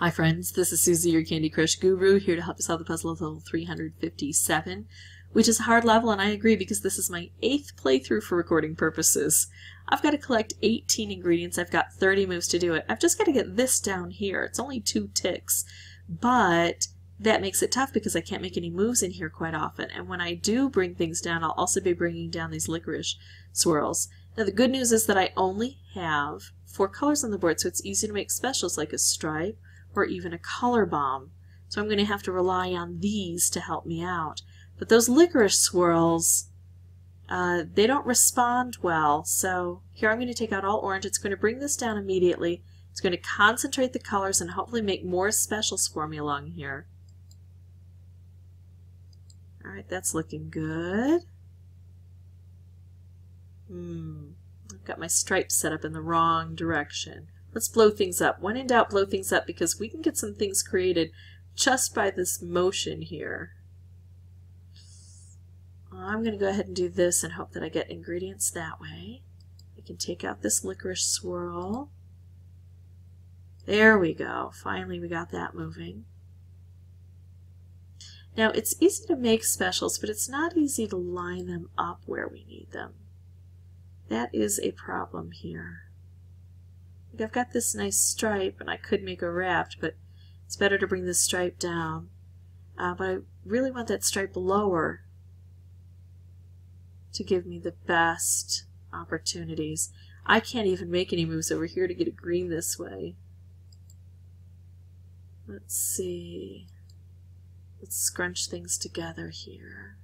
Hi friends, this is Suzy, your Candy Crush guru, here to help you solve the puzzle of level 357, which is a hard level, and I agree because this is my eighth playthrough for recording purposes. I've got to collect 18 ingredients, I've got 30 moves to do it. I've just got to get this down here. It's only two ticks, but that makes it tough because I can't make any moves in here quite often, and when I do bring things down, I'll also be bringing down these licorice swirls. Now the good news is that I only have four colors on the board, so it's easy to make specials like a stripe, or even a color bomb. So I'm going to have to rely on these to help me out. But those licorice swirls, uh, they don't respond well. So here I'm going to take out all orange. It's going to bring this down immediately. It's going to concentrate the colors and hopefully make more specials for me along here. Alright, that's looking good. Hmm, I've got my stripes set up in the wrong direction. Let's blow things up. When in doubt, blow things up because we can get some things created just by this motion here. I'm going to go ahead and do this and hope that I get ingredients that way. I can take out this licorice swirl. There we go. Finally we got that moving. Now it's easy to make specials, but it's not easy to line them up where we need them. That is a problem here. I've got this nice stripe and I could make a wrapped, but it's better to bring this stripe down. Uh, but I really want that stripe lower to give me the best opportunities. I can't even make any moves over here to get it green this way. Let's see. Let's scrunch things together here.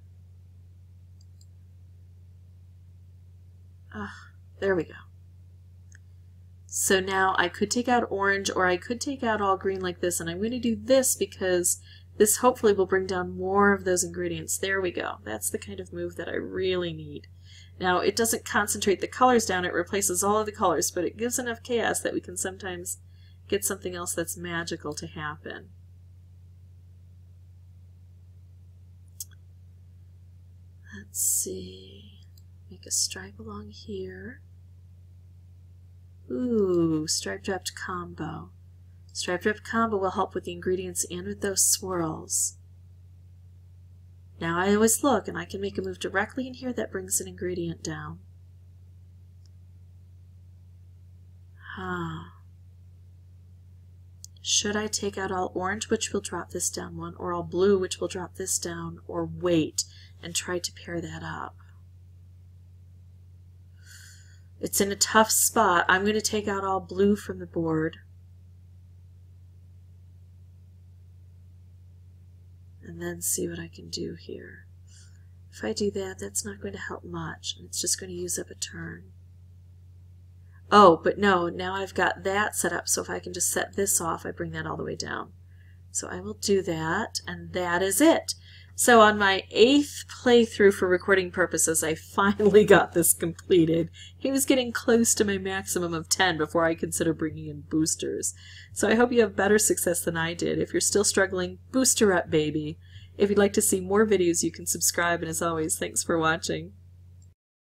Ah, there we go. So now I could take out orange or I could take out all green like this and I'm going to do this because this hopefully will bring down more of those ingredients. There we go. That's the kind of move that I really need. Now it doesn't concentrate the colors down, it replaces all of the colors, but it gives enough chaos that we can sometimes get something else that's magical to happen. Let's see, make a stripe along here. Ooh, striped wrapped combo. Striped wrapped combo will help with the ingredients and with those swirls. Now I always look and I can make a move directly in here that brings an ingredient down. Ah. Should I take out all orange, which will drop this down one, or all blue, which will drop this down, or wait and try to pair that up? It's in a tough spot. I'm going to take out all blue from the board. And then see what I can do here. If I do that, that's not going to help much. And it's just going to use up a turn. Oh, but no, now I've got that set up, so if I can just set this off, I bring that all the way down. So I will do that, and that is it. So on my eighth playthrough for recording purposes, I finally got this completed. He was getting close to my maximum of 10 before I consider bringing in boosters. So I hope you have better success than I did. If you're still struggling, booster up, baby. If you'd like to see more videos, you can subscribe, and as always, thanks for watching.